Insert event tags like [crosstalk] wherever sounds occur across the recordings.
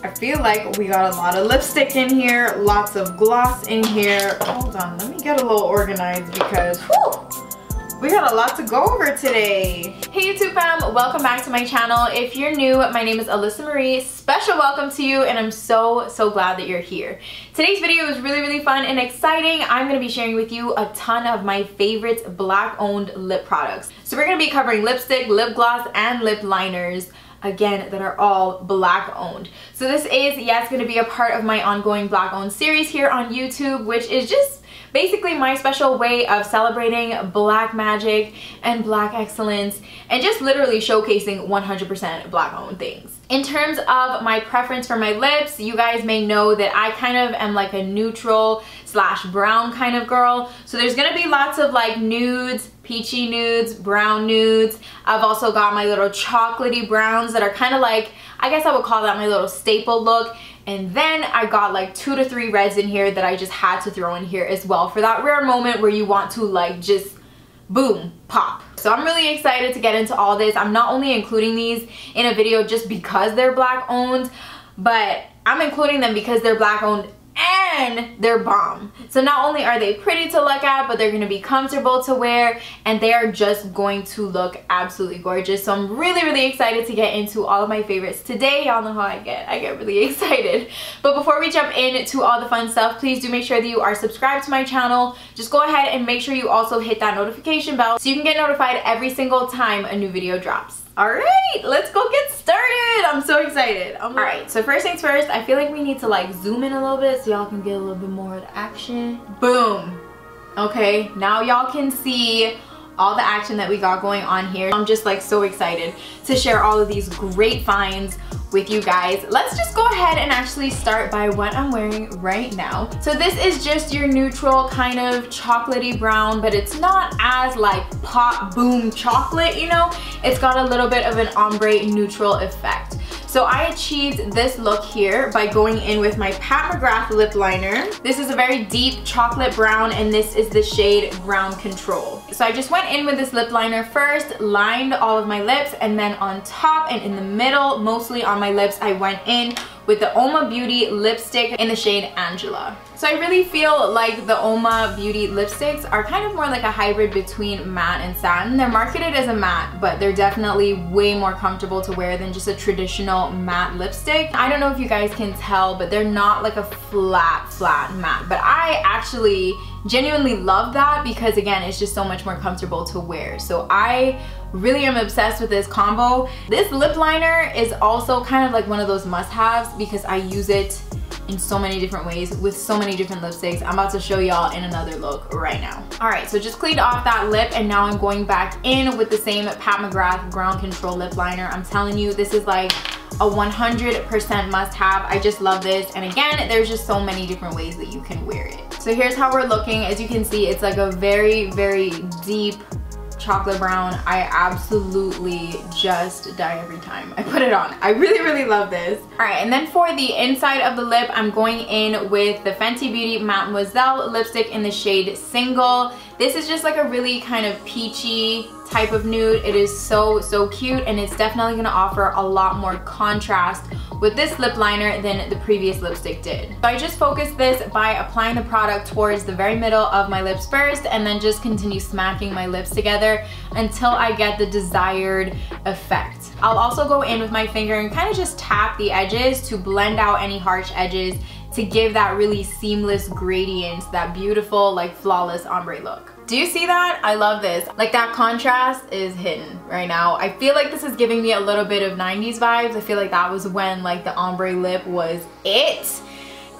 I feel like we got a lot of lipstick in here, lots of gloss in here. Hold on, let me get a little organized because whew, we got a lot to go over today. Hey YouTube fam, welcome back to my channel. If you're new, my name is Alyssa Marie. Special welcome to you and I'm so, so glad that you're here. Today's video is really, really fun and exciting. I'm gonna be sharing with you a ton of my favorite black owned lip products. So we're gonna be covering lipstick, lip gloss, and lip liners again that are all black owned so this is yes going to be a part of my ongoing black owned series here on youtube which is just basically my special way of celebrating black magic and black excellence and just literally showcasing 100% black owned things. In terms of my preference for my lips, you guys may know that I kind of am like a neutral slash brown kind of girl. So there's gonna be lots of like nudes, peachy nudes, brown nudes. I've also got my little chocolatey browns that are kind of like, I guess I would call that my little staple look. And then I got like two to three reds in here that I just had to throw in here as well for that rare moment where you want to like just boom, pop. So I'm really excited to get into all this. I'm not only including these in a video just because they're black owned, but I'm including them because they're black owned and they're bomb. So not only are they pretty to look at, but they're gonna be comfortable to wear and they are just going to look absolutely gorgeous. So I'm really, really excited to get into all of my favorites today. Y'all know how I get. I get really [laughs] excited. But before we jump into all the fun stuff, please do make sure that you are subscribed to my channel. Just go ahead and make sure you also hit that notification bell so you can get notified every single time a new video drops. All right, let's go get started. I'm so excited. All right, so first things first, I feel like we need to like zoom in a little bit so y'all can get a little bit more of the action. Boom. Okay, now y'all can see all the action that we got going on here. I'm just like so excited to share all of these great finds with you guys. Let's just go ahead and actually start by what I'm wearing right now. So this is just your neutral kind of chocolatey brown, but it's not as like pop boom chocolate, you know? It's got a little bit of an ombre neutral effect. So I achieved this look here by going in with my Pat McGrath lip liner. This is a very deep chocolate brown and this is the shade Ground Control. So I just went in with this lip liner first, lined all of my lips, and then on top and in the middle, mostly on my lips, I went in with the Uoma Beauty lipstick in the shade Angela. So I really feel like the Uoma Beauty lipsticks are kind of more like a hybrid between matte and satin. They're marketed as a matte, but they're definitely way more comfortable to wear than just a traditional matte lipstick. I don't know if you guys can tell, but they're not like a flat, flat matte. But I actually genuinely love that because again, it's just so much more comfortable to wear. So I really am obsessed with this combo. This lip liner is also kind of like one of those must-haves because I use it in so many different ways with so many different lipsticks. I'm about to show y'all in another look right now. All right, so just cleaned off that lip and now I'm going back in with the same Pat McGrath Ground Control lip liner. I'm telling you, this is like a 100% must have. I just love this. And again, there's just so many different ways that you can wear it. So here's how we're looking. As you can see, it's like a very, very deep chocolate brown. I absolutely just die every time I put it on. I really, really love this. All right, and then for the inside of the lip, I'm going in with the Fenty Beauty Mattemoiselle lipstick in the shade Single. This is just like a really kind of peachy type of nude. It is so, so cute and it's definitely gonna offer a lot more contrast with this lip liner than the previous lipstick did. So I just focused this by applying the product towards the very middle of my lips first and then just continue smacking my lips together until I get the desired effect. I'll also go in with my finger and kind of just tap the edges to blend out any harsh edges to give that really seamless gradient, that beautiful like flawless ombre look. Do you see that? I love this. Like that contrast is hidden right now. I feel like this is giving me a little bit of 90s vibes. I feel like that was when like the ombre lip was it.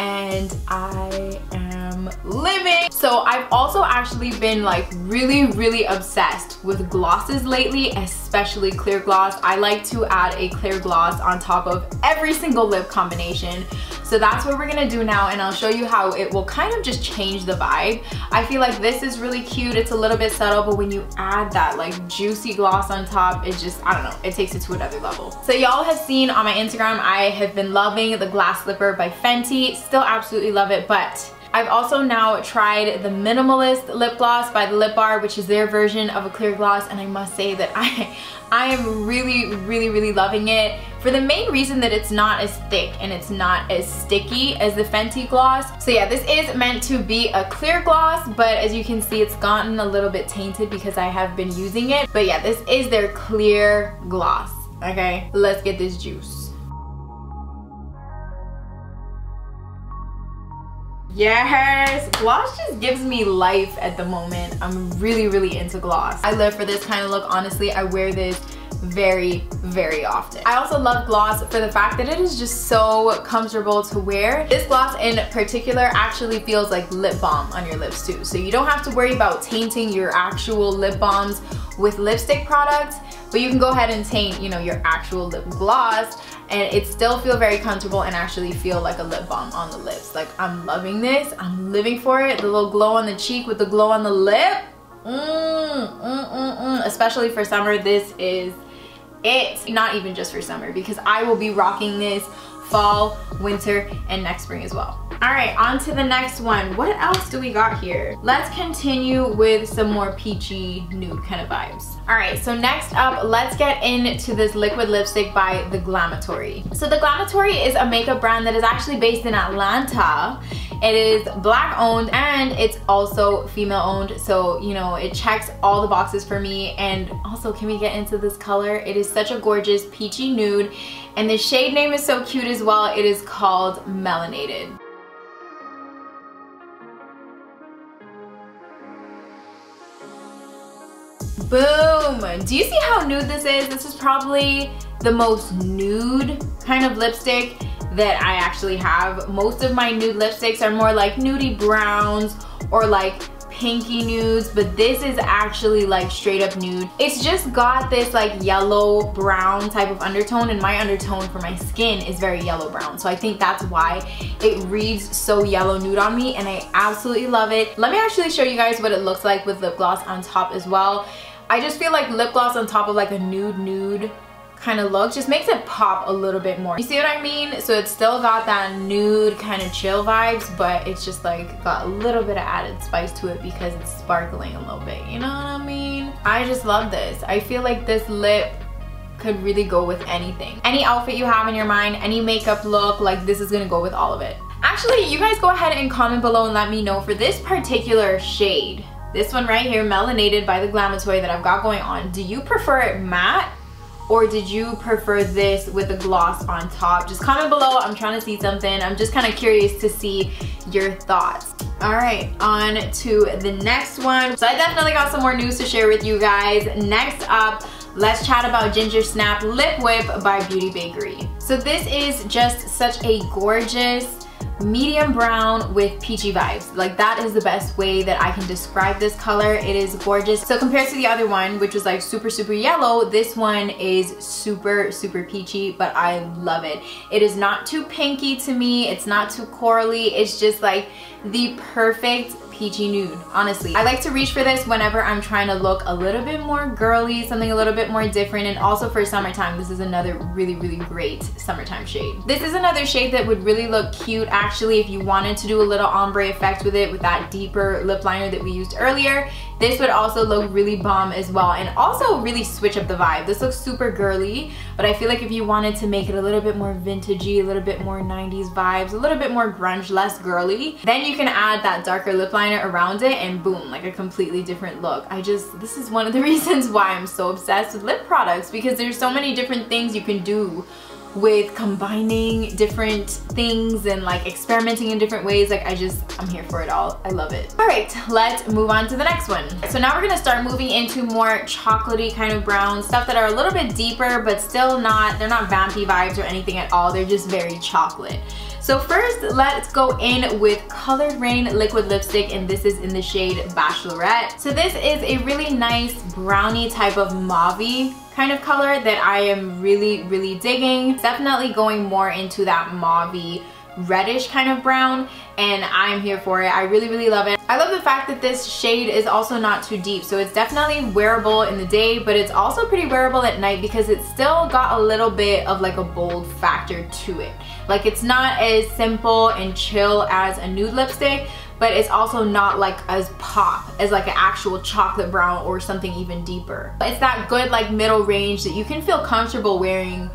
And I am living. So I've also actually been like really, really obsessed with glosses lately, especially clear gloss. I like to add a clear gloss on top of every single lip combination. So that's what we're gonna do now and I'll show you how it will kind of just change the vibe. I feel like this is really cute. It's a little bit subtle, but when you add that like juicy gloss on top, it just, I don't know, it takes it to another level. So y'all have seen on my Instagram, I have been loving the Glass Slipper by Fenty. Still absolutely love it, but I've also now tried the Minimalist Lip Gloss by the Lip Bar, which is their version of a clear gloss, and I must say that I, [laughs] I am really, really, really loving it for the main reason that it's not as thick and it's not as sticky as the Fenty gloss. So yeah, this is meant to be a clear gloss, but as you can see, it's gotten a little bit tainted because I have been using it. But yeah, this is their clear gloss, okay? Let's get this juice. Yes, gloss just gives me life at the moment. I'm really, really into gloss. I live for this kind of look. Honestly, I wear this very, very often. I also love gloss for the fact that it is just so comfortable to wear. This gloss in particular actually feels like lip balm on your lips too. So you don't have to worry about tainting your actual lip balms with lipstick products, but you can go ahead and taint, you know, your actual lip gloss and it still feel very comfortable and actually feel like a lip balm on the lips. Like I'm loving this, I'm living for it. The little glow on the cheek with the glow on the lip. Mmm, mm, mm, mm. Especially for summer, this is it. Not even just for summer because I will be rocking this fall, winter, and next spring as well. All right, on to the next one. What else do we got here? Let's continue with some more peachy nude kind of vibes. All right, so next up, let's get into this liquid lipstick by The Glamatory. So The Glamatory is a makeup brand that is actually based in Atlanta. It is black owned and it's also female owned. So, you know, it checks all the boxes for me. And also, can we get into this color? It is such a gorgeous peachy nude. And the shade name is so cute as well. It is called Melanated. Boom! Do you see how nude this is? This is probably the most nude kind of lipstick that I actually have. Most of my nude lipsticks are more like nudie browns or like pinky nudes, but this is actually like straight up nude. It's just got this like yellow brown type of undertone and my undertone for my skin is very yellow brown. So I think that's why it reads so yellow nude on me and I absolutely love it. Let me actually show you guys what it looks like with lip gloss on top as well. I just feel like lip gloss on top of like a nude nude kind of look just makes it pop a little bit more. You see what I mean? So it's still got that nude kind of chill vibes, but it's just like got a little bit of added spice to it because it's sparkling a little bit. You know what I mean? I just love this. I feel like this lip could really go with anything. Any outfit you have in your mind, any makeup look, like this is gonna go with all of it. Actually, you guys go ahead and comment below and let me know for this particular shade, this one right here, Melanated by the Glamatory that I've got going on, do you prefer it matte or did you prefer this with a gloss on top? Just comment below, I'm trying to see something. I'm just kind of curious to see your thoughts. All right, on to the next one. So I definitely got some more news to share with you guys. Next up, let's chat about Ginger Snap Lip Whip by Beauty Bakerie. So this is just such a gorgeous medium brown with peachy vibes. Like that is the best way that I can describe this color. It is gorgeous. So compared to the other one, which was like super, super yellow, this one is super, super peachy, but I love it. It is not too pinky to me. It's not too corally. It's just like the perfect peachy nude, honestly. I like to reach for this whenever I'm trying to look a little bit more girly, something a little bit more different, and also for summertime, this is another really, really great summertime shade. This is another shade that would really look cute, actually, if you wanted to do a little ombre effect with it with that deeper lip liner that we used earlier. This would also look really bomb as well and also really switch up the vibe. This looks super girly, but I feel like if you wanted to make it a little bit more vintagey, a little bit more 90s vibes, a little bit more grunge, less girly, then you can add that darker lip liner around it and boom, like a completely different look. I just, this is one of the [laughs] reasons why I'm so obsessed with lip products because there's so many different things you can do with combining different things and like experimenting in different ways. Like I just, I'm here for it all. I love it. All right, let's move on to the next one. So now we're gonna start moving into more chocolatey kind of brown stuff that are a little bit deeper, but still not, they're not vampy vibes or anything at all. They're just very chocolate. So first, let's go in with Coloured Raine Liquid Lipstick, and this is in the shade Bachelorette. So this is a really nice brownie type of mauve kind of color that I am really, really digging. Definitely going more into that mauve reddish kind of brown and I'm here for it. I really, really love it. I love the fact that this shade is also not too deep. So it's definitely wearable in the day, but it's also pretty wearable at night because it's still got a little bit of like a bold factor to it. Like it's not as simple and chill as a nude lipstick, but it's also not like as pop as like an actual chocolate brown or something even deeper. It's that good like middle range that you can feel comfortable wearing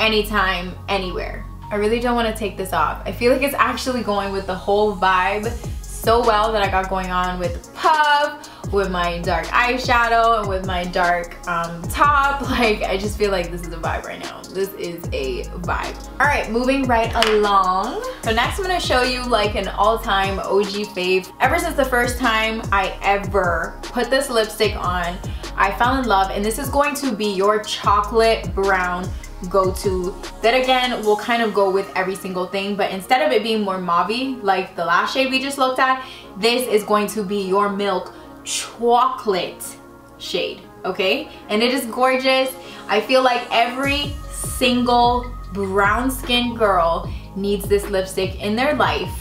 anytime, anywhere. I really don't want to take this off. I feel like it's actually going with the whole vibe so well that I got going on with puff, with my dark eyeshadow, and with my dark um, top. [laughs] Like, I just feel like this is a vibe right now. This is a vibe. All right, moving right along. So next I'm gonna show you like an all-time OG fave. Ever since the first time I ever put this lipstick on, I fell in love, and this is going to be your chocolate brown go-to that again will kind of go with every single thing but instead of it being more mauve like the last shade we just looked at this is going to be your milk chocolate shade okay and it is gorgeous I feel like every single brown skinned girl needs this lipstick in their life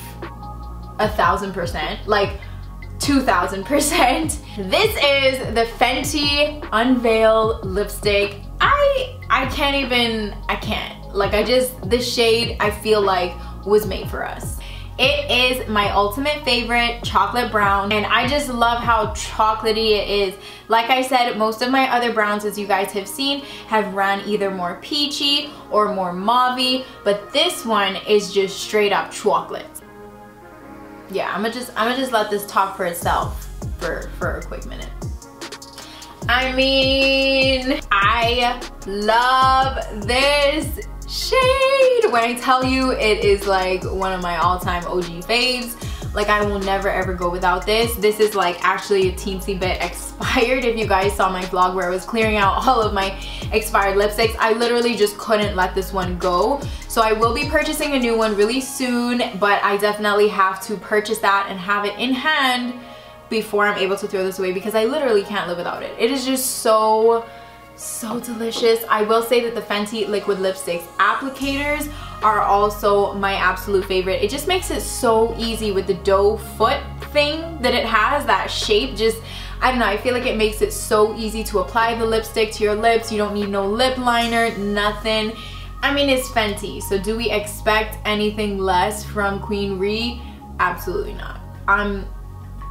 a thousand percent like 2000%. [laughs] This is the Fenty Unveil lipstick. I I can't even, I can't. Like I just, this shade I feel like was made for us. It is my ultimate favorite chocolate brown and I just love how chocolatey it is. Like I said, most of my other browns as you guys have seen have run either more peachy or more mauve but this one is just straight up chocolate. Yeah, I'm gonna just I'm gonna just let this talk for itself for for a quick minute. I mean, I love this shade. When I tell you it is like one of my all-time OG faves, like I will never ever go without this. This is like actually a teensy bit [laughs] expired. If you guys saw my vlog where I was clearing out all of my expired lipsticks, I literally just couldn't let this one go. So I will be purchasing a new one really soon, but I definitely have to purchase that and have it in hand before I'm able to throw this away because I literally can't live without it. It is just so, so delicious. I will say that the Fenty liquid lipsticks applicators are also my absolute favorite. It just makes it so easy with the doe foot thing that it has, that shape just I don't know, I feel like it makes it so easy to apply the lipstick to your lips. You don't need no lip liner, nothing. I mean, it's Fenty, so do we expect anything less from Queen Ree? Absolutely not. I'm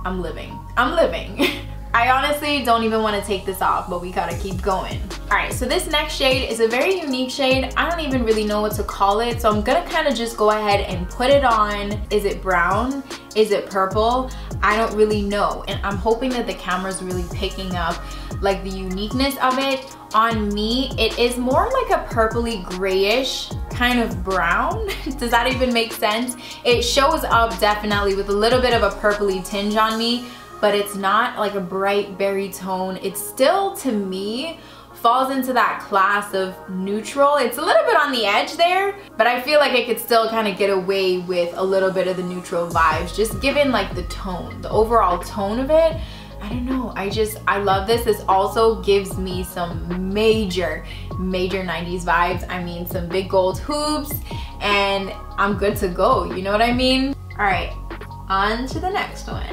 I'm living. I'm living. [laughs] I honestly don't even want to take this off, but we gotta keep going. All right, so this next shade is a very unique shade. I don't even really know what to call it, so I'm gonna kind of just go ahead and put it on. Is it brown? Is it purple? I don't really know, and I'm hoping that the camera's really picking up like the uniqueness of it. On me, it is more like a purpley grayish kind of brown. [laughs] Does that even make sense? It shows up definitely with a little bit of a purpley tinge on me, but it's not like a bright berry tone. It's still, to me, falls into that class of neutral. It's a little bit on the edge there, but I feel like it could still kind of get away with a little bit of the neutral vibes, just given like the tone, the overall tone of it. I don't know, I just, I love this. This also gives me some major, major 90s vibes. I mean, some big gold hoops and I'm good to go, you know what I mean? All right, on to the next one.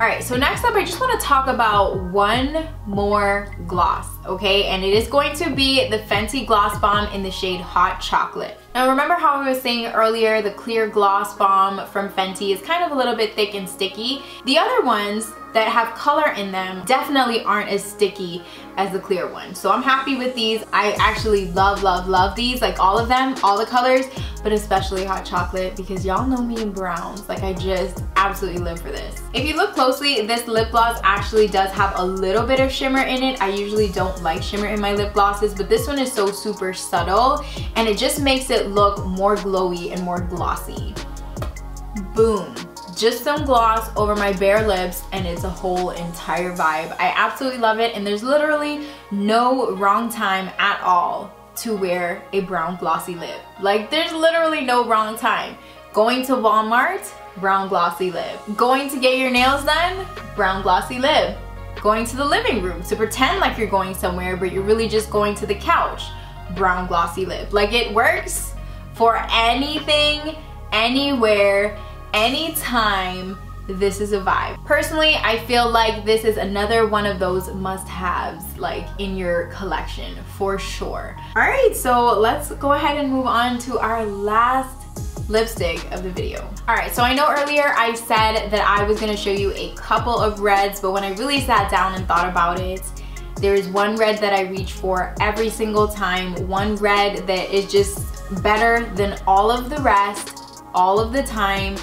All right, so next up, I just wanna talk about one more gloss, okay? And it is going to be the Fenty Gloss Bomb in the shade Hot Chocolit. Now remember how I was saying earlier, the clear gloss bomb from Fenty is kind of a little bit thick and sticky. The other ones that have color in them definitely aren't as sticky as the clear one. So I'm happy with these. I actually love, love, love these, like all of them, all the colors, but especially hot chocolate because y'all know me in browns. Like I just absolutely live for this. If you look closely, this lip gloss actually does have a little bit of shimmer in it. I usually don't like shimmer in my lip glosses, but this one is so super subtle and it just makes it look more glowy and more glossy. Boom just some gloss over my bare lips and it's a whole entire vibe. I absolutely love it and there's literally no wrong time at all to wear a brown glossy lip. Like there's literally no wrong time. Going to Walmart, brown glossy lip. Going to get your nails done, brown glossy lip. Going to the living room to pretend like you're going somewhere but you're really just going to the couch, brown glossy lip. Like it works for anything, anywhere, anytime this is a vibe. Personally, I feel like this is another one of those must-haves like in your collection for sure. All right, so let's go ahead and move on to our last lipstick of the video. All right, so I know earlier I said that I was gonna show you a couple of reds, but when I really sat down and thought about it, there is one red that I reach for every single time, one red that is just better than all of the rest, all of the time,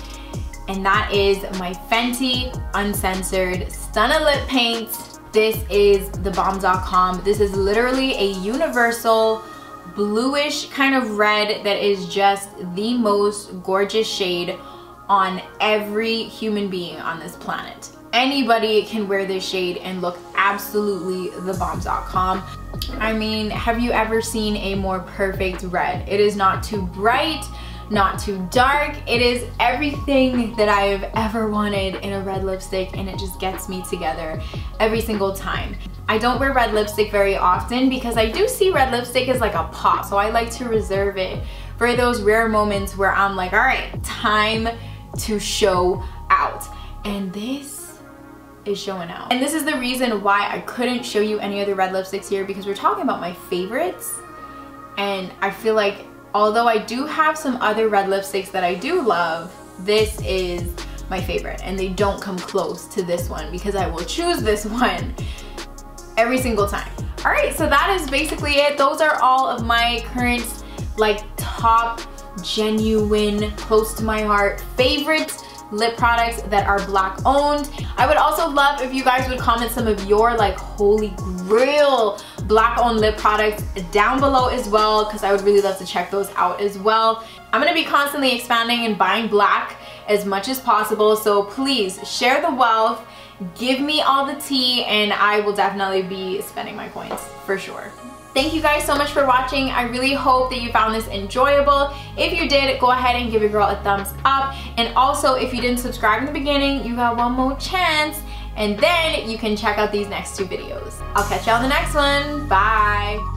and that is my Fenty Uncensored Stunna Lip Paint. This is the Balm.com. This is literally a universal bluish kind of red that is just the most gorgeous shade on every human being on this planet. Anybody can wear this shade and look absolutely the bombs.com. I mean, have you ever seen a more perfect red? It is not too bright, not too dark. It is everything that I have ever wanted in a red lipstick and it just gets me together every single time. I don't wear red lipstick very often because I do see red lipstick as like a pop, so I like to reserve it for those rare moments where I'm like, all right, time to show out. And this is showing out. And this is the reason why I couldn't show you any other red lipsticks here because we're talking about my favorites. And I feel like although I do have some other red lipsticks that I do love, this is my favorite and they don't come close to this one because I will choose this [laughs] one every single time. All right, so that is basically it. Those are all of my current like top genuine, close to my heart favorite lip products that are black owned. I would also love if you guys would comment some of your like holy grail black owned lip products down below as well because I would really love to check those out as well. I'm gonna be constantly expanding and buying black as much as possible so please share the wealth give me all the tea and I will definitely be spending my coins for sure. Thank you guys so much for watching. I really hope that you found this enjoyable. If you did, go ahead and give your girl a thumbs up. And also, if you didn't subscribe in the beginning, you got one more chance. And then you can check out these next two videos. I'll catch y'all in the next one. Bye.